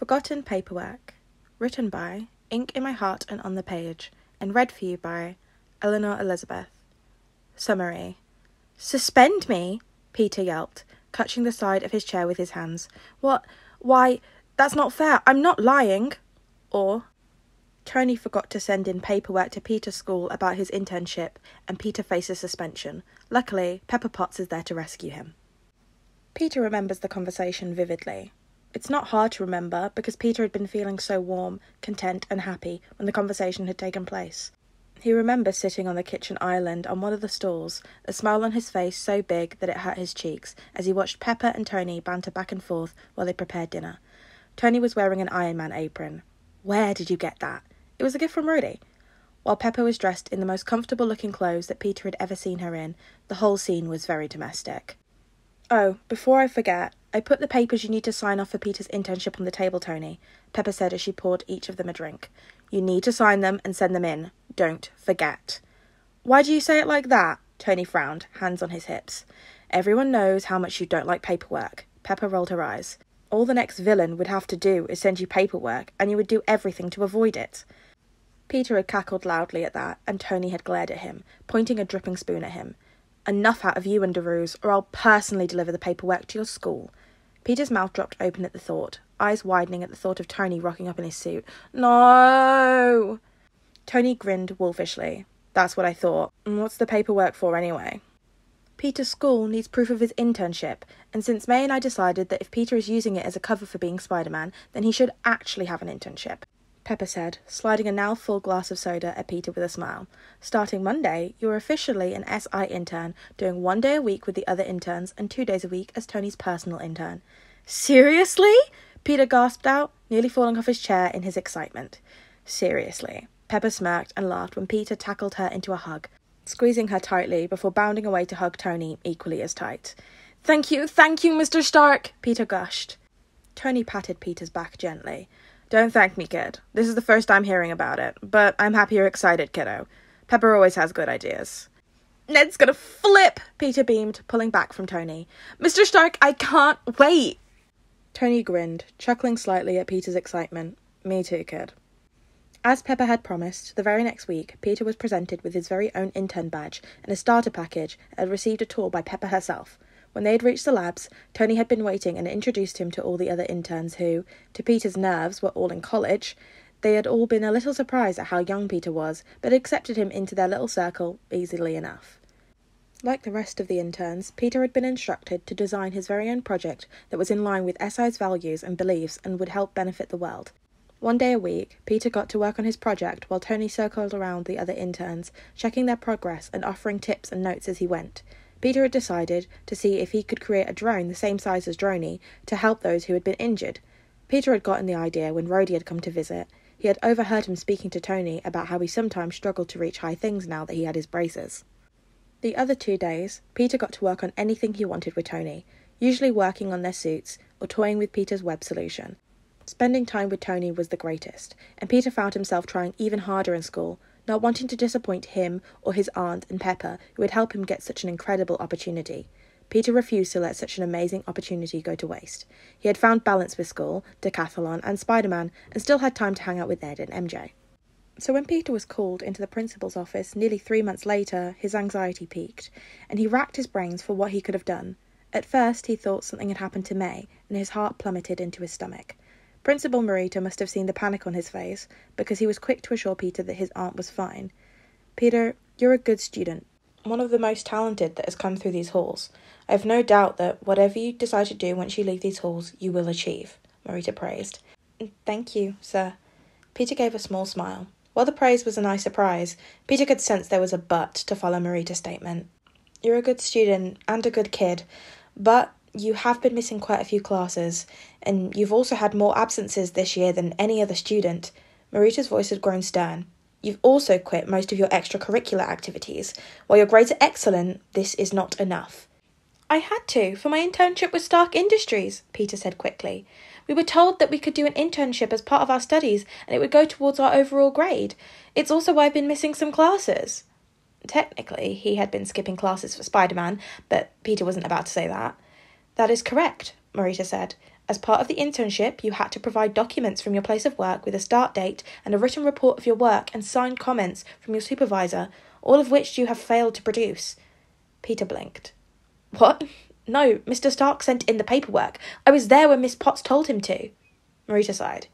Forgotten Paperwork. Written by Ink in My Heart and on the Page, and read for you by Eleanor Elizabeth. Summary Suspend me! Peter yelped, clutching the side of his chair with his hands. What? Why, that's not fair. I'm not lying. Or, Tony forgot to send in paperwork to Peter's school about his internship, and Peter faces suspension. Luckily, Pepper Potts is there to rescue him. Peter remembers the conversation vividly. It's not hard to remember because Peter had been feeling so warm, content, and happy when the conversation had taken place. He remembers sitting on the kitchen island on one of the stools, a smile on his face so big that it hurt his cheeks, as he watched Pepper and Tony banter back and forth while they prepared dinner. Tony was wearing an Iron Man apron. Where did you get that? It was a gift from Rhodey. While Pepper was dressed in the most comfortable looking clothes that Peter had ever seen her in, the whole scene was very domestic. Oh, before I forget, I put the papers you need to sign off for Peter's internship on the table, Tony, Pepper said as she poured each of them a drink. You need to sign them and send them in. Don't forget. Why do you say it like that? Tony frowned, hands on his hips. Everyone knows how much you don't like paperwork. Pepper rolled her eyes. All the next villain would have to do is send you paperwork, and you would do everything to avoid it. Peter had cackled loudly at that, and Tony had glared at him, pointing a dripping spoon at him. Enough out of you Underoos, or I'll personally deliver the paperwork to your school. Peter's mouth dropped open at the thought, eyes widening at the thought of Tony rocking up in his suit. No! Tony grinned wolfishly. That's what I thought. What's the paperwork for anyway? Peter's school needs proof of his internship, and since May and I decided that if Peter is using it as a cover for being Spider Man, then he should actually have an internship. Pepper said, sliding a now full glass of soda at Peter with a smile. Starting Monday, you're officially an SI intern, doing one day a week with the other interns and two days a week as Tony's personal intern. Seriously? Peter gasped out, nearly falling off his chair in his excitement. Seriously. Pepper smirked and laughed when Peter tackled her into a hug, squeezing her tightly before bounding away to hug Tony equally as tight. Thank you, thank you, Mr. Stark, Peter gushed. Tony patted Peter's back gently. Don't thank me, kid. This is the first I'm hearing about it, but I'm happy you're excited, kiddo. Pepper always has good ideas. Ned's gonna flip, Peter beamed, pulling back from Tony. Mr. Stark, I can't wait. Tony grinned, chuckling slightly at Peter's excitement. Me too, kid. As Pepper had promised, the very next week, Peter was presented with his very own intern badge and a starter package and received a tour by Pepper herself. When they had reached the labs, Tony had been waiting and introduced him to all the other interns who, to Peter's nerves, were all in college. They had all been a little surprised at how young Peter was, but accepted him into their little circle easily enough. Like the rest of the interns, Peter had been instructed to design his very own project that was in line with SI's values and beliefs and would help benefit the world. One day a week, Peter got to work on his project while Tony circled around the other interns, checking their progress and offering tips and notes as he went. Peter had decided to see if he could create a drone the same size as Droney to help those who had been injured. Peter had gotten the idea when Rhodey had come to visit. He had overheard him speaking to Tony about how he sometimes struggled to reach high things now that he had his braces. The other two days, Peter got to work on anything he wanted with Tony, usually working on their suits or toying with Peter's web solution. Spending time with Tony was the greatest, and Peter found himself trying even harder in school, not wanting to disappoint him or his aunt and Pepper, who would help him get such an incredible opportunity. Peter refused to let such an amazing opportunity go to waste. He had found balance with school, decathlon, and Spider Man, and still had time to hang out with Ned and MJ. So when Peter was called into the principal's office nearly three months later, his anxiety peaked, and he racked his brains for what he could have done. At first, he thought something had happened to May, and his heart plummeted into his stomach. Principal Morita must have seen the panic on his face, because he was quick to assure Peter that his aunt was fine. Peter, you're a good student, one of the most talented that has come through these halls. I have no doubt that whatever you decide to do once you leave these halls, you will achieve, Morita praised. Thank you, sir. Peter gave a small smile. While the praise was a nice surprise, Peter could sense there was a but to follow Morita's statement. You're a good student and a good kid, but you have been missing quite a few classes, and you've also had more absences this year than any other student. Morita's voice had grown stern. You've also quit most of your extracurricular activities. While your grades are excellent, this is not enough. I had to, for my internship with Stark Industries, Peter said quickly. We were told that we could do an internship as part of our studies and it would go towards our overall grade. It's also why I've been missing some classes. Technically, he had been skipping classes for Spider Man, but Peter wasn't about to say that. That is correct, Morita said. As part of the internship, you had to provide documents from your place of work with a start date and a written report of your work and signed comments from your supervisor, all of which you have failed to produce. Peter blinked. What? No, Mr. Stark sent in the paperwork. I was there when Miss Potts told him to. Morita sighed.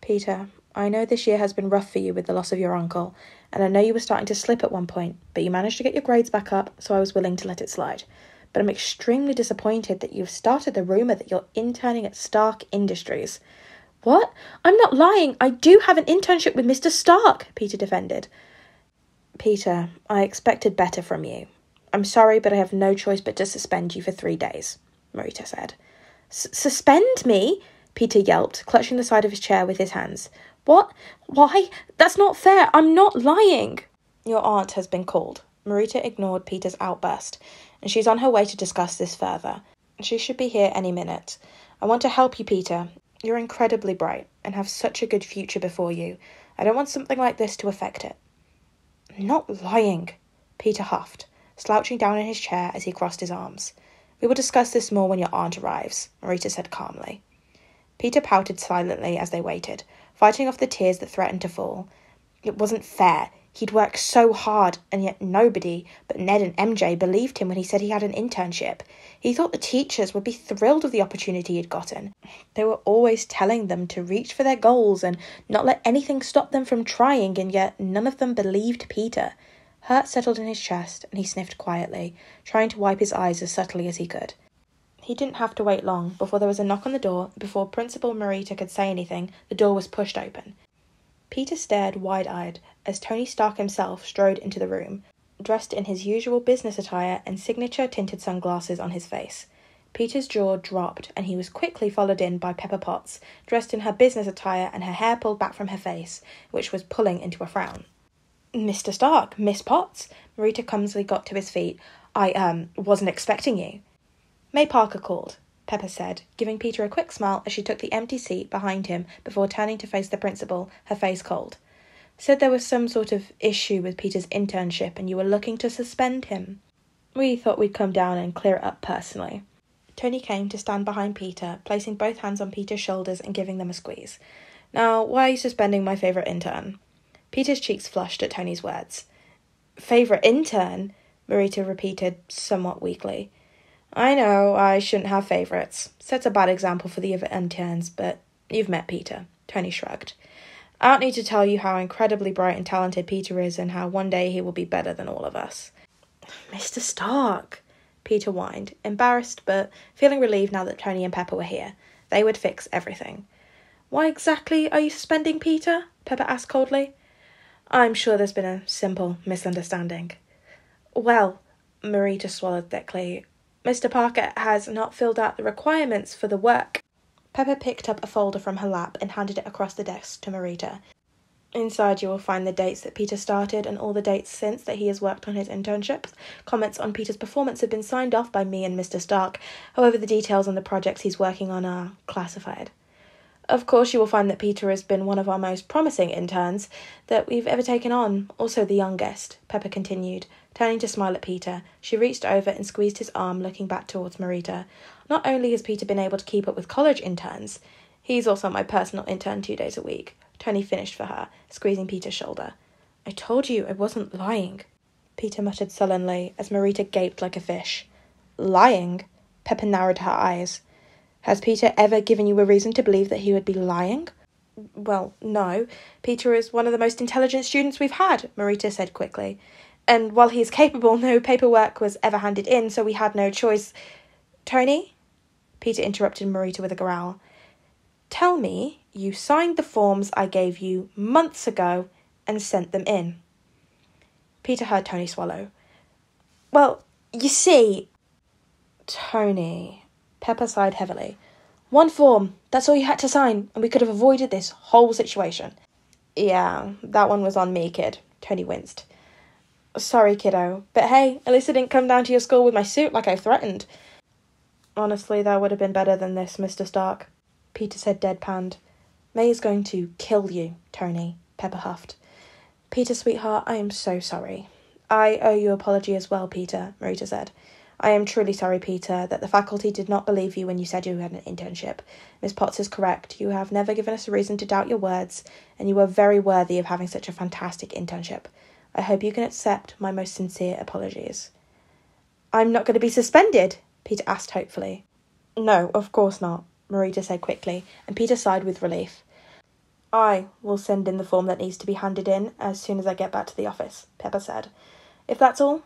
Peter, I know this year has been rough for you with the loss of your uncle, and I know you were starting to slip at one point, but you managed to get your grades back up, so I was willing to let it slide. But I'm extremely disappointed that you've started the rumour that you're interning at Stark Industries. What? I'm not lying. I do have an internship with Mr. Stark, Peter defended. Peter, I expected better from you. I'm sorry, but I have no choice but to suspend you for three days, Morita said. Suspend me? Peter yelped, clutching the side of his chair with his hands. What? Why? That's not fair. I'm not lying. Your aunt has been called. Morita ignored Peter's outburst, and she's on her way to discuss this further. She should be here any minute. I want to help you, Peter. You're incredibly bright and have such a good future before you. I don't want something like this to affect it. Not lying, Peter huffed, slouching down in his chair as he crossed his arms. We will discuss this more when your aunt arrives, Morita said calmly. Peter pouted silently as they waited, fighting off the tears that threatened to fall. It wasn't fair. He'd worked so hard, and yet nobody but Ned and MJ believed him when he said he had an internship. He thought the teachers would be thrilled with the opportunity he'd gotten. They were always telling them to reach for their goals and not let anything stop them from trying, and yet none of them believed Peter. Hurt settled in his chest, and he sniffed quietly, trying to wipe his eyes as subtly as he could. He didn't have to wait long before there was a knock on the door. Before Principal Morita could say anything, the door was pushed open. Peter stared wide eyed as Tony Stark himself strode into the room, dressed in his usual business attire and signature tinted sunglasses on his face. Peter's jaw dropped, and he was quickly followed in by Pepper Potts, dressed in her business attire and her hair pulled back from her face, which was pulling into a frown. Mr. Stark, Miss Potts, Morita clumsily got to his feet. I, um, wasn't expecting you. May Parker called, Pepper said, giving Peter a quick smile as she took the empty seat behind him before turning to face the principal, her face cold. Said there was some sort of issue with Peter's internship and you were looking to suspend him. We thought we'd come down and clear it up personally. Tony came to stand behind Peter, placing both hands on Peter's shoulders and giving them a squeeze. Now, why are you suspending my favourite intern? Peter's cheeks flushed at Tony's words. Favourite intern? Morita repeated somewhat weakly. I know I shouldn't have favourites. Sets a bad example for the other interns, but you've met Peter. Tony shrugged. I don't need to tell you how incredibly bright and talented Peter is and how one day he will be better than all of us. Mr. Stark, Peter whined, embarrassed but feeling relieved now that Tony and Pepper were here. They would fix everything. Why exactly are you suspending Peter? Pepper asked coldly. I'm sure there's been a simple misunderstanding. Well, Morita swallowed thickly. Mr. Parker has not filled out the requirements for the work. Pepper picked up a folder from her lap and handed it across the desk to Morita. Inside, you will find the dates that Peter started and all the dates since that he has worked on his internships. Comments on Peter's performance have been signed off by me and Mr. Stark. However, the details on the projects he's working on are classified. Of course, you will find that Peter has been one of our most promising interns that we've ever taken on, also the youngest, Pepper continued, Turning to smile at Peter, she reached over and squeezed his arm, looking back towards Morita. Not only has Peter been able to keep up with college interns, he's also my personal intern two days a week. Tony finished for her, squeezing Peter's shoulder. I told you I wasn't lying, Peter muttered sullenly as Morita gaped like a fish. Lying? Pepper narrowed her eyes. Has Peter ever given you a reason to believe that he would be lying? Well, no. Peter is one of the most intelligent students we've had, Morita said quickly. And while he is capable, no paperwork was ever handed in, so we had no choice. Tony? Peter interrupted Morita with a growl. Tell me you signed the forms I gave you months ago and sent them in. Peter heard Tony swallow. Well, you see. Tony. Pepper sighed heavily. One form. That's all you had to sign, and we could have avoided this whole situation. Yeah, that one was on me, kid. Tony winced. Sorry, kiddo. But hey, at least I didn't come down to your school with my suit like I threatened. Honestly, that would have been better than this, Mr. Stark. Peter said deadpanned. May is going to kill you, Tony, Pepper huffed. Peter, sweetheart, I am so sorry. I owe you apology as well, Peter, Morita said. I am truly sorry, Peter, that the faculty did not believe you when you said you had an internship. Miss Potts is correct. You have never given us a reason to doubt your words, and you are very worthy of having such a fantastic internship. I hope you can accept my most sincere apologies. I'm not going to be suspended? Peter asked hopefully. No, of course not, Morita said quickly, and Peter sighed with relief. I will send in the form that needs to be handed in as soon as I get back to the office, Pepper said. If that's all,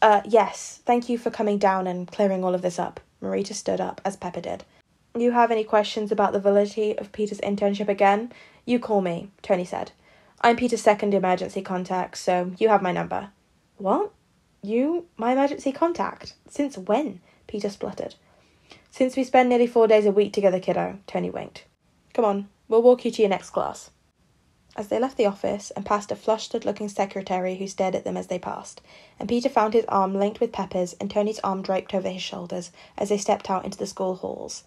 uh, yes, thank you for coming down and clearing all of this up. Morita stood up, as Pepper did. You have any questions about the validity of Peter's internship again? You call me, Tony said. I'm Peter's second emergency contact, so you have my number. What? You, my emergency contact? Since when? Peter spluttered. Since we spend nearly four days a week together, kiddo, Tony winked. Come on, we'll walk you to your next class as they left the office and passed a flustered looking secretary who stared at them as they passed, and Peter found his arm linked with Pepper's and Tony's arm draped over his shoulders as they stepped out into the school halls.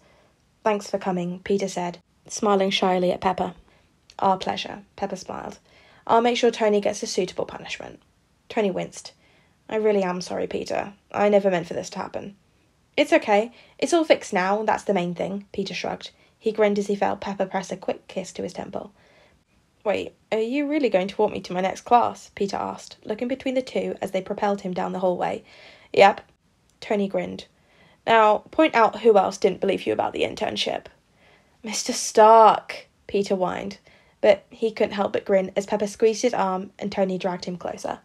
Thanks for coming, Peter said, smiling shyly at Pepper. Our pleasure, Pepper smiled. I'll make sure Tony gets a suitable punishment. Tony winced. I really am sorry, Peter. I never meant for this to happen. It's okay. It's all fixed now, that's the main thing, Peter shrugged. He grinned as he felt Pepper press a quick kiss to his temple. Wait, are you really going to walk me to my next class? Peter asked, looking between the two as they propelled him down the hallway. Yep. Tony grinned. Now, point out who else didn't believe you about the internship. Mr. Stark, Peter whined, but he couldn't help but grin as Pepper squeezed his arm and Tony dragged him closer.